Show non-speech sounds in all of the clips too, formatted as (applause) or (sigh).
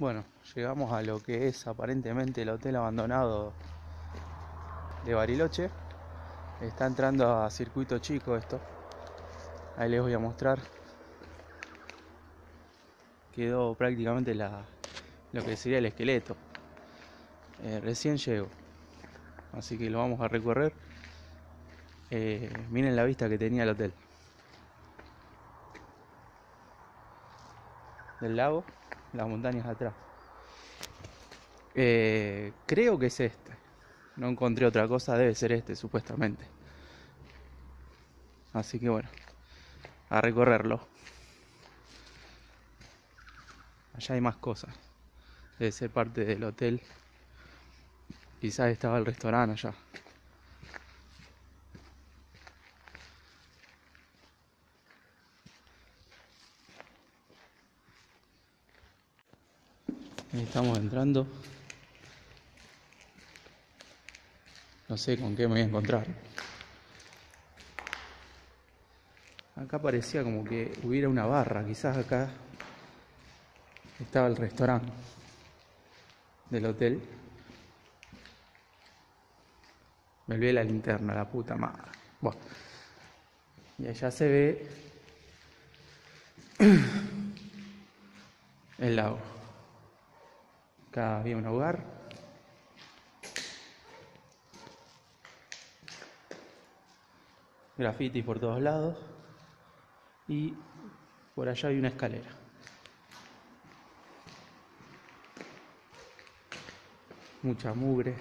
Bueno, llegamos a lo que es aparentemente el hotel abandonado de Bariloche. Está entrando a circuito chico esto. Ahí les voy a mostrar. Quedó prácticamente la, lo que sería el esqueleto. Eh, recién llego. Así que lo vamos a recorrer. Eh, miren la vista que tenía el hotel. Del lago, las montañas atrás. Eh, creo que es este. No encontré otra cosa, debe ser este, supuestamente. Así que bueno, a recorrerlo. Allá hay más cosas. Debe ser parte del hotel. Quizás estaba el restaurante allá. Estamos entrando. No sé con qué me voy a encontrar. Acá parecía como que hubiera una barra. Quizás acá estaba el restaurante del hotel. Me olvidé la linterna, la puta madre. Bueno. Y allá se ve (clears throat) el lago. Acá había un hogar. Grafitis por todos lados. Y por allá hay una escalera. Mucha mugre.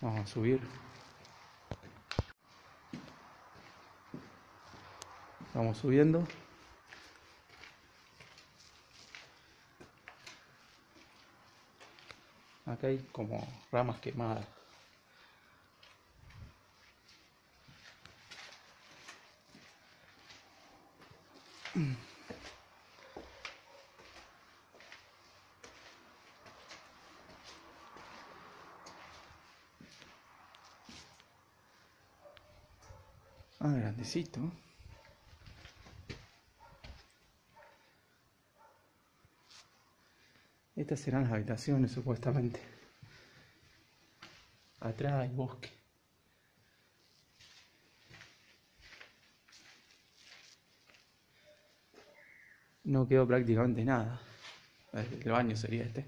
Vamos a subir. Vamos subiendo. Acá hay como ramas quemadas. Ah, grandecito. Estas serán las habitaciones supuestamente. Atrás hay bosque. No quedó prácticamente nada. El baño sería este.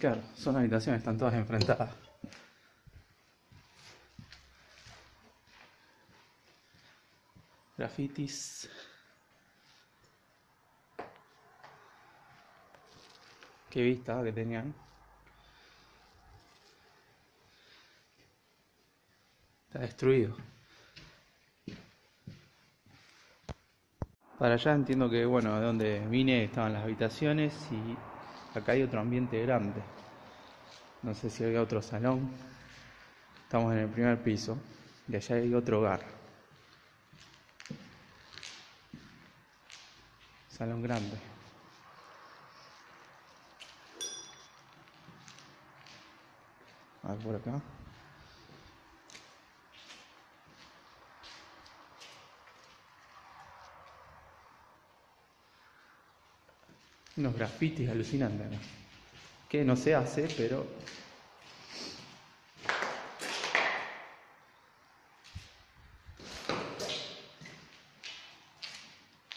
Claro, son habitaciones, están todas enfrentadas. Grafitis. Qué vista que tenían. Está destruido. Para allá entiendo que, bueno, de donde vine estaban las habitaciones y acá hay otro ambiente grande. No sé si había otro salón. Estamos en el primer piso y allá hay otro hogar. Salón grande. A por acá. Unos grafitis alucinantes. Que no se hace, pero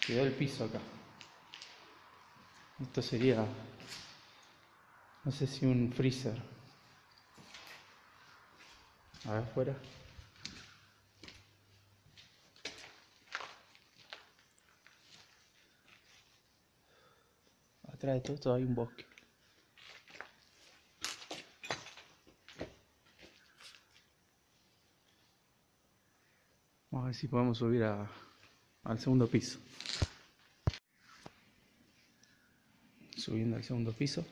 quedó el piso acá. Esto sería, no sé si un freezer. A ver afuera. Atrás de todo, todo hay un bosque. Vamos a ver si podemos subir a- al segundo piso. Subiendo al segundo piso.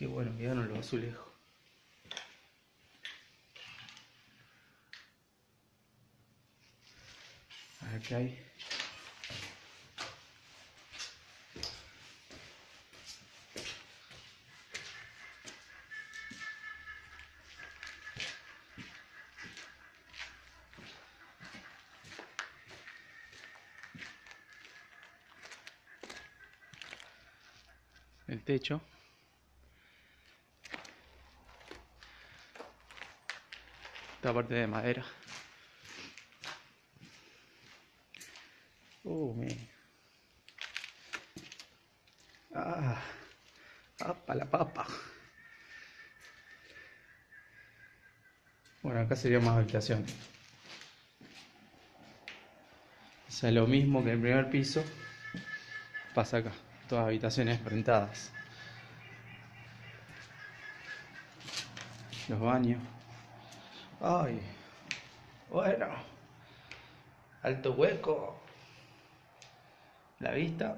Qué bueno, quedaron los azulejos. Acá hay. El techo. Esta parte de madera. Uh, me... Ah, papa la papa. Bueno, acá sería más habitación. O sea, lo mismo que el primer piso pasa acá. Todas habitaciones rentadas. Los baños. Ay, bueno, alto hueco. La vista